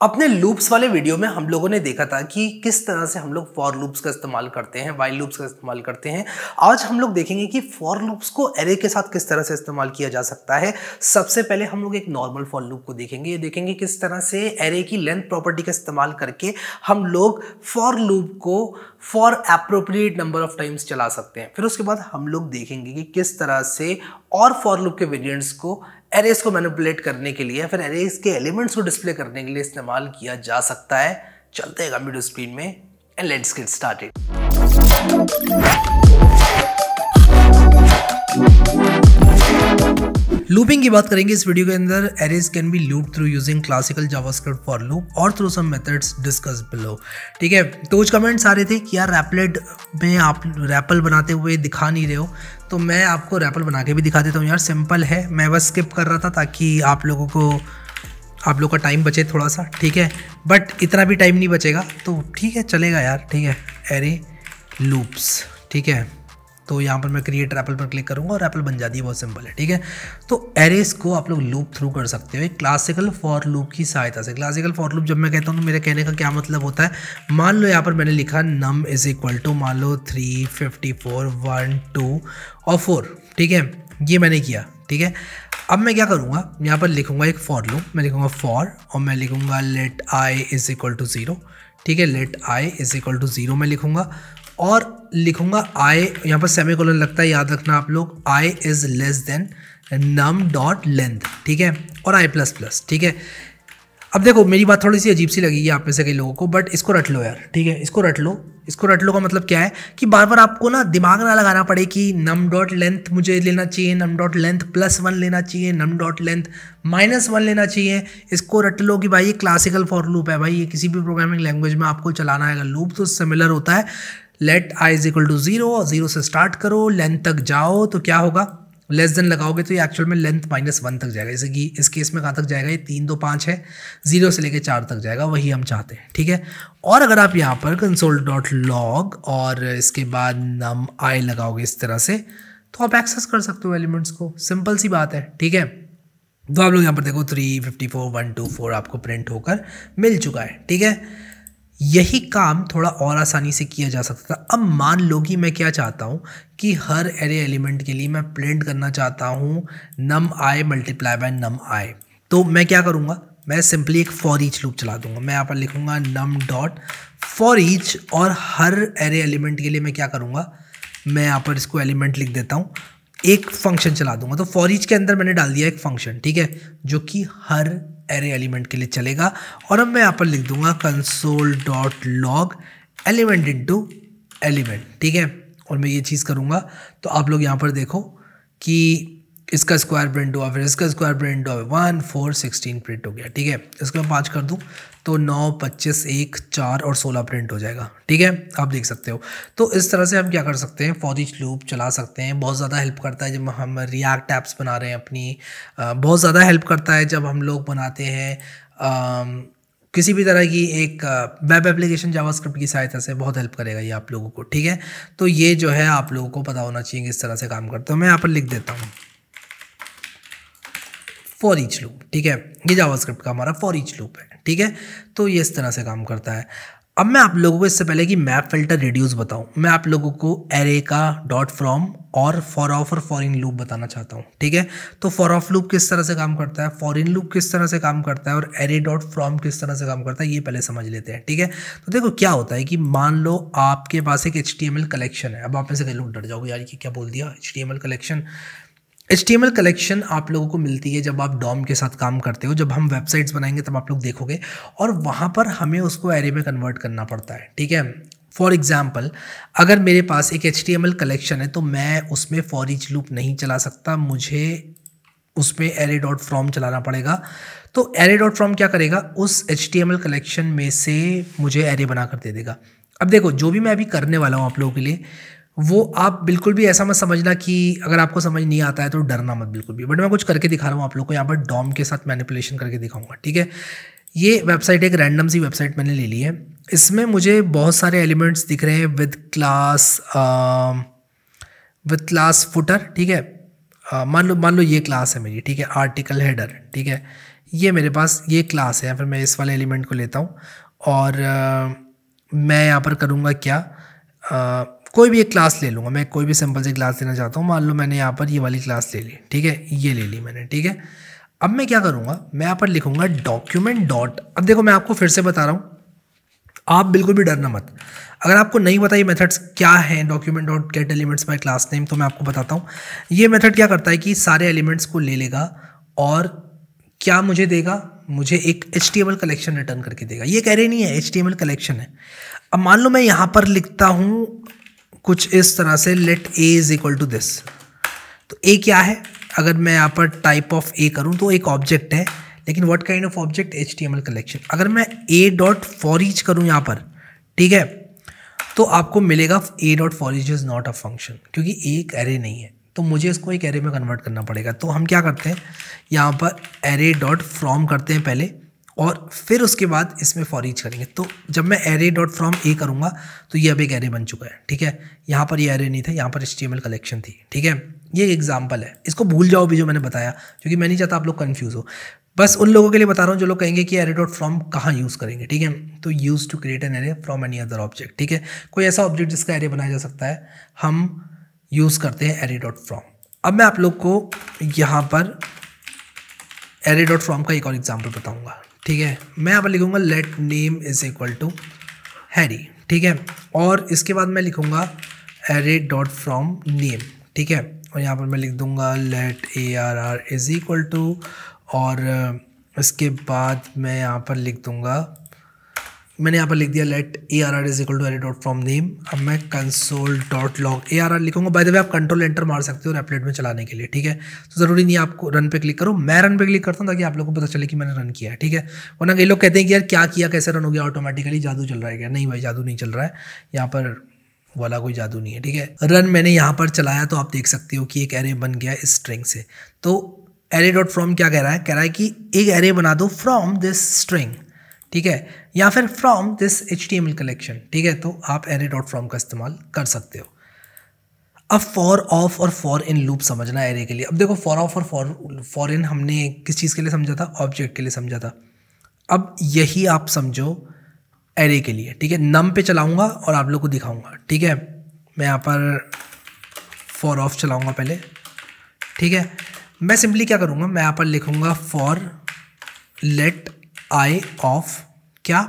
अपने लूप्स वाले वीडियो में हम लोगों ने देखा था कि किस तरह से हम लोग फॉर लूप्स का इस्तेमाल करते हैं वाइल लूप्स का इस्तेमाल करते हैं। आज हम लोग देखेंगे कि फॉर लूप्स को एरे के साथ किस तरह से इस्तेमाल किया जा सकता है। सबसे पहले हम लोग एक नॉर्मल फॉर लूप को देखेंगे। ये देखेंगे किस तरह से एरे की लेंथ प्रॉपर्टी का इस्तेमाल करके हम लोग फॉर लूप को for appropriate number of times चला सकते हैं। फिर उसके बाद हम लोग देखेंगे कि किस तरह से और फॉर लूप के वेरियंट्स को एरेस को मैनिपुलेट करने के लिए फिर एरेस के एलिमेंट्स को डिस्प्ले करने के लिए इस्तेमाल किया जा सकता है। चलते हैं कंप्यूटर स्क्रीन में and let's get started looping की बात करेंगे, इस वीडियो के अंदर arrays can be loop through using classical JavaScript for loop और through some methods discuss below ठीक है तो कुछ कमेंट्स आ रहे थे कि यार रैपलेट में आप रैपल बनाते हुए दिखा नहीं रहे हो तो मैं आपको रैपल बना के भी दिखा देता हूँ। यार सिंपल है। मैं बस स्किप कर रहा था ताकि आप लोगों को, आप लोग का टाइम बचे थोड़ा सा ठीक है? बट इतना भी टाइम नहीं बचेगा तो ठीक है, चलेगा यार, ठीक है एरे लूप्स ठीक है? तो यहाँ पर मैं क्रिएट रैपल पर क्लिक करूँगा और रैपल बन जाती है, बहुत सिंपल है, ठीक है? तो एरेस को आप लोग लूप थ्रू कर सकते हो, एक क्लासिकल फॉर लूप की सहायता से। क्लासिकल फॉर लूप जब मैं कहता हूँ तो मेरे कहने का क्या मतलब होता है? मान लो यहाँ पर मैंने लिखा नम इज़ इक्वल टू मान लो three fifty four one two और फोर ठीक है? ये मैंने किया, ठीक है? अब मैं क्या करूँगा? यहाँ पर लिखूँगा एक फॉर लूप मैं लिखूँगा फॉर और मैं लिखूँगा let i is equal to zero ठीक है? Let i is equal to zero मैं लिखूँगा। और लिखूँगा आई यहाँ पर सेमी कॉलन लगता है, याद रखना आप लोग i is less than num dot length ठीक है? और आई प्लस प्लस ठीक है? अब देखो, मेरी बात थोड़ी सी अजीब सी लगेगी आप में से कई लोगों को बट इसको रट लो यार, ठीक है? इसको रट लो, इसको रट लो का मतलब क्या है कि बार बार आपको ना दिमाग ना लगाना पड़े कि नम डॉट लेंथ मुझे लेना चाहिए num dot length plus one लेना चाहिए num dot length minus one लेना चाहिए। इसको रट लो कि भाई ये क्लासिकल फॉर लूप है, भाई ये किसी भी प्रोग्रामिंग लैंग्वेज में आपको चलाना है लूप तो सिमिलर होता है। Let i is equal to zero zero से स्टार्ट करो लेंथ तक जाओ तो क्या होगा? लेस देन लगाओगे तो ये एक्चुअल में लेंथ माइनस वन तक जाएगा। जैसे कि, इस केस में कहाँ तक जाएगा? ये तीन दो पाँच है। ज़ीरो से लेकर चार तक जाएगा, वही हम चाहते हैं, ठीक है? और अगर आप यहाँ पर कंसोल डॉट लॉग और इसके बाद नम आई लगाओगे इस तरह से तो आप एक्सेस कर सकते हो एलिमेंट्स को। सिंपल सी बात है, ठीक है? तो आप लोग यहाँ पर देखो three fifty four one two four आपको प्रिंट होकर मिल चुका है, ठीक है? यही काम थोड़ा और आसानी से किया जा सकता था। अब मान लो कि मैं क्या चाहता हूँ कि हर एरे एलिमेंट के लिए मैं प्रिंट करना चाहता हूँ नम आई मल्टीप्लाई बाय नम आई तो मैं क्या करूँगा? मैं सिंपली एक फॉर ईच लूप चला दूँगा। मैं यहाँ पर लिखूँगा नम डॉट फॉर ईच और हर एरे एलिमेंट के लिए मैं क्या करूँगा? मैं यहाँ पर इसको एलिमेंट लिख देता हूँ। एक फ़ंक्शन चला दूँगा। तो फॉर ईच के अंदर मैंने डाल दिया एक फ़ंक्शन ठीक है? जो कि हर एरे एलिमेंट के लिए चलेगा। और अब मैं यहाँ पर लिख दूँगा console dot log element into element ठीक है? और मैं ये चीज़ करूँगा। तो आप लोग यहाँ पर देखो कि इसका स्क्वायर प्रिंट हुआ, फिर इसका स्क्वायर प्रिंट हुआ वन फोर सिक्सटीन प्रिंट हो गया, ठीक है? इसको मैं पाँच कर दूँ। तो नौ, पच्चीस, एक, चार और सोलह प्रिंट हो जाएगा। ठीक है? आप देख सकते हो। तो इस तरह से हम क्या कर सकते हैं? फौजी लूप चला सकते हैं। बहुत ज़्यादा हेल्प करता है जब हम रिएक्ट ऐप्स बना रहे हैं अपनी। बहुत ज़्यादा हेल्प करता है जब हम लोग बनाते हैं। किसी भी तरह की एक वेब एप्लीकेशन जावास्क्रिप्ट की सहायता से बहुत हेल्प करेगा ये आप लोगों को। ठीक है? तो ये जो है आप लोगों को पता होना चाहिए किस तरह से काम करते हो। मैं यहाँ पर लिख देता हूँ। फॉर ईच लूप ठीक है? ये जावास्क्रिप्ट का हमारा फॉर ईच लूप है, ठीक है? तो ये इस तरह से काम करता है। अब मैं आप लोगों को इससे पहले कि मैप फ़िल्टर रिड्यूस बताऊँ, मैं आप लोगों को एरे का डॉट फ्रॉम और फॉर ऑफ़ और फॉरिन लूप बताना चाहता हूँ, ठीक है? तो फॉर ऑफ़ लूप किस तरह से काम करता है? फॉरिन लूप किस तरह से काम करता है? और एरे डॉट फ्रॉम किस तरह से काम करता है? ये पहले समझ लेते हैं, ठीक है? तो देखो क्या होता है कि मान लो आपके पास एक एच कलेक्शन है। अब आप में से कई लोग डर जाओगे, यार कि क्या बोल दिया? एच कलेक्शन एच कलेक्शन आप लोगों को मिलती है जब आप डॉम के साथ काम करते हो, जब हम वेबसाइट्स बनाएँगे तब आप लोग देखोगे और वहाँ पर हमें उसको एरे में कन्वर्ट करना पड़ता है, ठीक है? फॉर एग्ज़ाम्पल अगर मेरे पास एक एच कलेक्शन है तो मैं उसमें फॉर लूप नहीं चला सकता, मुझे उसमें एरे डॉट फ्रॉम चलाना पड़ेगा। तो एरे डॉट फ्रॉम क्या करेगा? उस एच कलेक्शन में से मुझे एरे बना कर दे देगा। अब देखो, जो भी मैं अभी करने वाला हूँ आप लोगों के लिए वो आप बिल्कुल भी ऐसा मत समझना कि अगर आपको समझ नहीं आता है तो डरना मत बिल्कुल भी। बट मैं कुछ करके दिखा रहा हूँ आप लोग को यहाँ पर डॉम के साथ मैनिपुलेशन करके दिखाऊँगा ठीक है? ये वेबसाइट एक रैंडम सी वेबसाइट मैंने ले ली है। इसमें मुझे बहुत सारे एलिमेंट्स दिख रहे हैं with class with class footer ठीक है? मान लो मान लो ये क्लास है मेरी ठीक है? आर्टिकल हेडर ठीक है? ये मेरे पास ये क्लास है फिर मैं इस वाले एलिमेंट को लेता हूँ। और आ, मैं यहाँ पर करूँगा क्या? आ, कोई भी एक क्लास ले लूँगा, मैं कोई भी सिंपल से क्लास लेना चाहता हूँ, मान लो मैंने यहाँ पर ये वाली क्लास ले ली, ठीक है? ये ले ली मैंने, ठीक है? अब मैं क्या करूँगा, मैं यहाँ पर लिखूँगा डॉक्यूमेंट डॉट अब देखो मैं आपको फिर से बता रहा हूँ, आप बिल्कुल भी डरना मत। अगर आपको नहीं पता ये मेथड्स क्या हैं document dot get elements by class name तो मैं आपको बताता हूँ। ये मेथड क्या करता है कि सारे एलिमेंट्स को ले लेगा और क्या मुझे देगा? मुझे एक एच कलेक्शन रिटर्न करके देगा। ये कह रहे नहीं है एच कलेक्शन है। अब मान लो मैं यहाँ पर लिखता हूँ कुछ इस तरह से let a is equal to this तो ए क्या है? अगर मैं यहाँ पर टाइप ऑफ़ ए करूँ तो एक ऑब्जेक्ट है, लेकिन what kind of object H T M L collection अगर मैं ए डॉट फॉर ईच करूँ यहाँ पर, ठीक है? तो आपको मिलेगा a dot for each is not a function क्योंकि ए एक एरे नहीं है। तो मुझे इसको एक एरे में कन्वर्ट करना पड़ेगा। तो हम क्या करते हैं? यहाँ पर एरे डॉट फ्रॉम करते हैं पहले। और फिर उसके बाद इसमें फॉर ईच करेंगे। तो जब मैं एरे डॉट फ्रॉम ए करूँगा तो ये अब एक एरे बन चुका है, ठीक है? यहाँ पर ये एरे नहीं था, यहाँ पर एच कलेक्शन थी, ठीक है? ये एक एग्ज़ाम्पल है। इसको भूल जाओ भी जो मैंने बताया, क्योंकि मैं नहीं चाहता आप लोग कन्फ्यूज़ हो। बस उन लोगों के लिए बता रहा हूँ जो लोग कहेंगे कि एरे डॉट फ्रॉम कहाँ यूज़ करेंगे, ठीक है? तो use to create an array from any other object ठीक है? कोई ऐसा ऑब्जेक्ट जिसका एरे बनाया जा सकता है, हम यूज़ करते हैं एरे डॉट फ्रॉम अब मैं आप लोग को यहाँ पर एरे डॉट फ्रॉम का एक और एग्ज़ाम्पल बताऊँगा। ठीक है? मैं यहाँ पर लिखूँगा let name is equal to Harry ठीक है? और इसके बाद मैं लिखूँगा एरे डॉट फ्रॉम नेम ठीक है? और यहाँ पर मैं लिख दूँगा let a r r is equal to और इसके बाद मैं यहाँ पर लिख दूँगा मैंने यहाँ पर लिख दिया let a r r is equal to array dot from name अब मैं console dot log a r r लिखूँगा। बाय द वे आप कंट्रोल एंटर मार सकते हो रेपलेट में चलाने के लिए, ठीक है? तो ज़रूरी नहीं आपको रन पे क्लिक करो। मैं रन पे क्लिक करता हूँ ताकि आप लोगों को पता चले कि मैंने रन किया है, ठीक है? वरना कई लोग कहते हैं कि यार क्या किया, कैसे रन हो गया? ऑटोमेटिकली जादू चल रहा है क्या? नहीं भाई, जादू नहीं चल रहा है। यहाँ पर वाला कोई जादू नहीं है, ठीक है? रन मैंने यहाँ पर चलाया तो आप देख सकते हो कि एक एरे बन गया इस स्ट्रिंग से। तो एरे डॉट फ्रॉम क्या कह रहा है? कह रहा है कि एक एरे बना दो फ्रॉम दिस स्ट्रिंग ठीक है? या फिर from this H T M L collection ठीक है? तो आप एरे डॉट फ्रॉम का इस्तेमाल कर सकते हो। अब फॉर ऑफ़ और फॉर इन लूप समझना एरे के लिए। अब देखो फॉर ऑफ़ और फॉर फॉर इन हमने किस चीज़ के लिए समझा था? ऑब्जेक्ट के लिए समझा था। अब यही आप समझो एरे के लिए, ठीक है? नम पे चलाऊँगा और आप लोग को दिखाऊँगा, ठीक है? मैं यहाँ पर फॉर ऑफ़ चलाऊँगा पहले, ठीक है? मैं सिंपली क्या करूँगा? मैं यहाँ पर लिखूँगा फॉर लेट आई ऑफ़ क्या?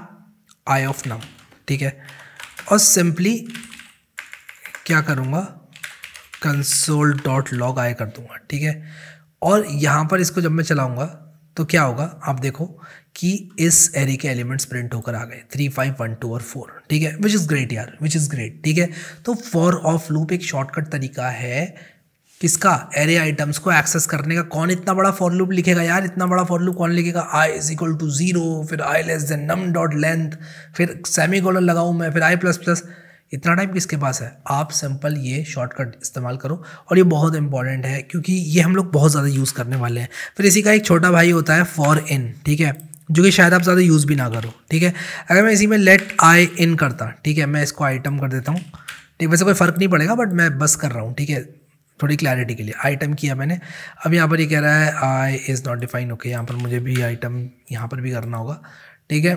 आई ऑफ़ नम ठीक है? और सिंपली क्या करूँगा? कंसोल डॉट लॉग आई कर दूँगा, ठीक है? और यहाँ पर इसको जब मैं चलाऊँगा तो क्या होगा? आप देखो कि इस एरे के एलिमेंट्स प्रिंट होकर आ गए। थ्री फाइव वन टू और फोर ठीक है? विच इज़ ग्रेट यार विच इज़ ग्रेट ठीक है? तो फॉर ऑफ़ लूप एक शॉर्टकट तरीका है किसका? एरे आइटम्स को एक्सेस करने का। कौन इतना बड़ा फॉर लूप लिखेगा? यार, इतना बड़ा फॉर लूप कौन लिखेगा? I is equal to zero फिर i less than num dot length फिर सेमी कॉलर लगाऊँ मैं, फिर आई प्लस प्लस इतना टाइम किसके पास है? आप सिंपल ये शॉर्टकट इस्तेमाल करो। और ये बहुत इंपॉर्टेंट है, क्योंकि ये हम लोग बहुत ज़्यादा यूज़ करने वाले हैं। फिर इसी का एक छोटा भाई होता है फॉर इन ठीक है? जो कि शायद आप ज़्यादा यूज़ भी ना करो, ठीक है? अगर मैं इसी में लेट आई इन करता, ठीक है? मैं इसको आइटम कर देता हूँ। ठीक, वैसे कोई फ़र्क नहीं पड़ेगा बट मैं बस कर रहा हूँ, ठीक है? थोड़ी क्लैरिटी के लिए। आइटम किया मैंने। अब यहाँ पर ये कह रहा है i is not define okay यहाँ पर मुझे भी आइटम यहाँ पर भी करना होगा, ठीक है?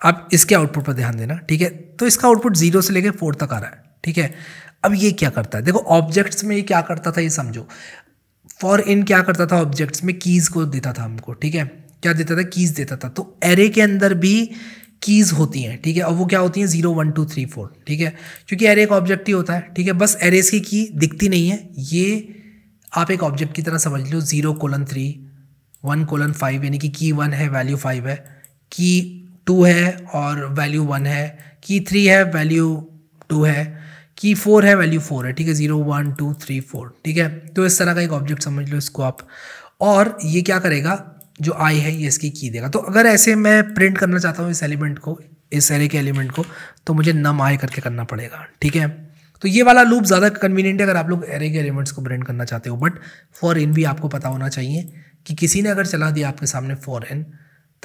आप इसके आउटपुट पर ध्यान देना, ठीक है? तो इसका आउटपुट ज़ीरो से लेकर फोर तक आ रहा है, ठीक है? अब ये क्या करता है? देखो ऑब्जेक्ट्स में ये क्या करता था, ये समझो। फॉर इन क्या करता था? ऑब्जेक्ट्स में कीज़ को देता था हमको, ठीक है? क्या देता था? कीज़ देता था। तो एरे के अंदर भी कीज़ होती हैं, ठीक है? और वो क्या होती हैं? Zero, one, two, three, four, ठीक है? क्योंकि एरे एक ऑब्जेक्ट ही होता है, ठीक है? बस एरेस की की दिखती नहीं है। ये आप एक ऑब्जेक्ट की तरह समझ लो, zero, colon, three, one, colon, five, यानी कि की वन है वैल्यू फाइव है की टू है और वैल्यू वन है की थ्री है वैल्यू टू है की फोर है वैल्यू फोर है, ठीक है? Zero, one, two, three, four, ठीक है? तो इस तरह का एक ऑब्जेक्ट समझ लो इसको आप। और ये क्या करेगा? जो आई है, ये इसकी की देगा। तो अगर ऐसे मैं प्रिंट करना चाहता हूँ इस एलिमेंट को, इस एरे के एलिमेंट को तो मुझे नम आई करके करना पड़ेगा, ठीक है? तो ये वाला लूप ज़्यादा कन्वीनियंट है अगर आप लोग एरे के एलिमेंट्स को प्रिंट करना चाहते हो बट फॉर इन भी आपको पता होना चाहिए कि किसी ने अगर चला दिया आपके सामने फॉर इन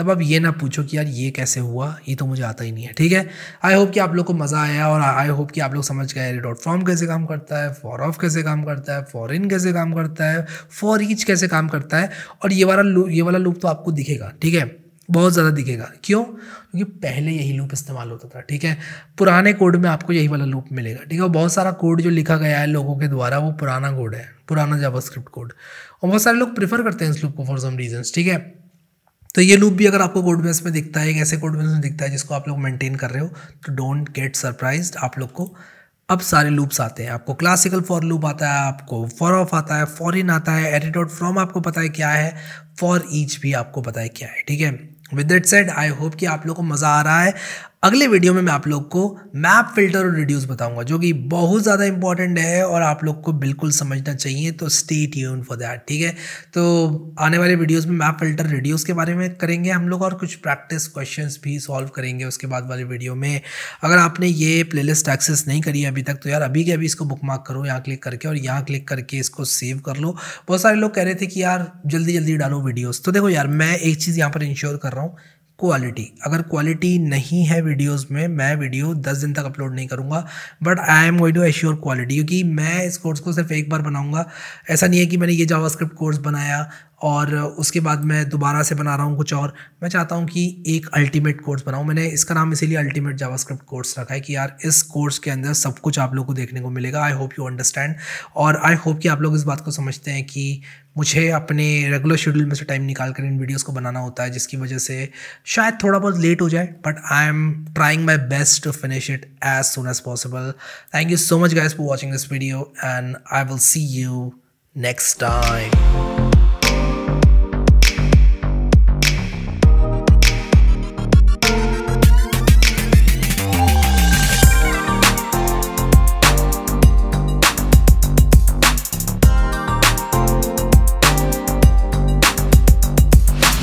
तब आप ये ना पूछो कि यार ये कैसे हुआ? ये तो मुझे आता ही नहीं है, ठीक है? आई होप कि आप लोग को मज़ा आया और आई होप कि आप लोग समझ गए डॉट फॉर्म कैसे काम करता है फॉर ऑफ़ कैसे काम करता है फॉर इन कैसे काम करता है फॉर ईच कैसे काम करता है और ये वाला लूप ये वाला लूप तो आपको दिखेगा, ठीक है? बहुत ज़्यादा दिखेगा। क्यों? क्योंकि पहले यही लूप इस्तेमाल होता था, ठीक है? पुराने कोड में आपको यही वाला लूप मिलेगा, ठीक है? बहुत सारा कोड जो लिखा गया है लोगों के द्वारा वो पुराना कोड है, पुराना जावास्क्रिप्ट कोड और बहुत सारे लोग प्रेफर करते हैं इस लूप को फॉर सम रीजन ठीक है? तो ये लूप भी अगर आपको कोड बेस में दिखता है, एक ऐसे कोड बेस में दिखता है जिसको आप लोग मेंटेन कर रहे हो तो डोंट गेट सरप्राइज़ आप लोग को अब सारे लूप्स आते हैं। आपको क्लासिकल फॉर लूप आता है, आपको फॉर ऑफ़ आता है फॉर इन आता है एडिट फ्रॉम आपको पता है क्या है फॉर ईच भी आपको पता है क्या है, ठीक है? With that said I hope कि आप लोग को मज़ा आ रहा है। अगले वीडियो में मैं आप लोग को मैप फ़िल्टर और रिड्यूस बताऊँगा, जो कि बहुत ज़्यादा इंपॉर्टेंट है और आप लोग को बिल्कुल समझना चाहिए तो स्टे ट्यून फॉर दैट ठीक है? तो आने वाले वीडियोस में मैप फ़िल्टर रिड्यूस के बारे में करेंगे हम लोग और कुछ प्रैक्टिस क्वेश्चंस भी सॉल्व करेंगे उसके बाद वाले वीडियो में। अगर आपने ये प्लेलिस्ट एक्सेस नहीं करी अभी तक तो यार अभी के अभी इसको बुक मार्क करो, यहाँ क्लिक करके और यहाँ क्लिक करके इसको सेव कर लो। बहुत सारे लोग कह रहे थे कि यार जल्दी जल्दी डालो वीडियोज़ तो देखो यार मैं एक चीज़ यहाँ पर इंश्योर कर रहा हूँ क्वालिटी अगर क्वालिटी नहीं है वीडियोस में, मैं वीडियो दस दिन तक अपलोड नहीं करूँगा but I am going to assure quality क्योंकि मैं इस कोर्स को सिर्फ़ एक बार बनाऊँगा। ऐसा नहीं है कि मैंने ये जावास्क्रिप्ट कोर्स बनाया और उसके बाद मैं दोबारा से बना रहा हूँ कुछ और। मैं चाहता हूँ कि एक अल्टीमेट कोर्स बनाऊँ। मैंने इसका नाम इसीलिए अल्टीमेट जावास्क्रिप्ट कोर्स रखा है कि यार इस कोर्स के अंदर सब कुछ आप लोग को देखने को मिलेगा। आई होप यू अंडरस्टैंड और आई होप कि आप लोग इस बात को समझते हैं कि मुझे अपने रेगुलर शेड्यूल में से टाइम निकाल कर इन वीडियोज़ को बनाना होता है, जिसकी वजह से शायद थोड़ा बहुत लेट हो जाए but I am trying my best to finish it as soon as possible thank you so much guys for watching this video and I will see you next time